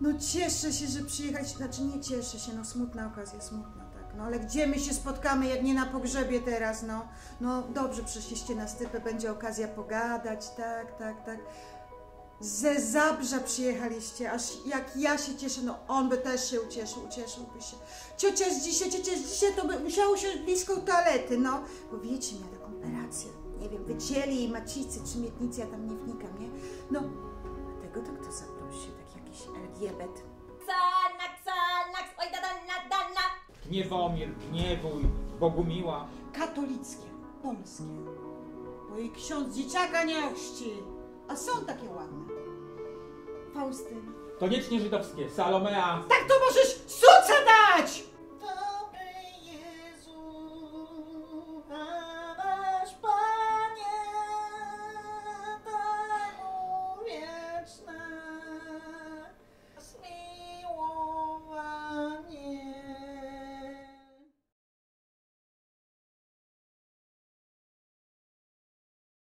No cieszę się, że przyjechać, znaczy nie cieszę się, no smutna okazja, smutna, tak. No ale gdzie my się spotkamy, jak nie na pogrzebie teraz, no. No dobrze, przyszliście na stypę, będzie okazja pogadać, tak, tak, tak. Ze Zabrza przyjechaliście, aż jak ja się cieszę, no on by też się ucieszył, ucieszyłby się. Ciocia z dzisiaj, ciocia z dzisiaj to by musiało się blisko toalety, no. Bo wiecie, miała taką operację, nie wiem, wycięli jej macicy czy miednicy, ja tam nie wnikam, nie? No, a tego to kto zaprosił, taki jakiś LGBT. Xanax, Xanax, oj da dana, dana. Gniewomir, Gniewuj, Bogumiła. katolickie, polskie. Bo jej ksiądz dzieciaka nie ochrzci. A są takie ładne. Faustyna. Koniecznie żydowskie. Salomea. Tak to możesz suca dać!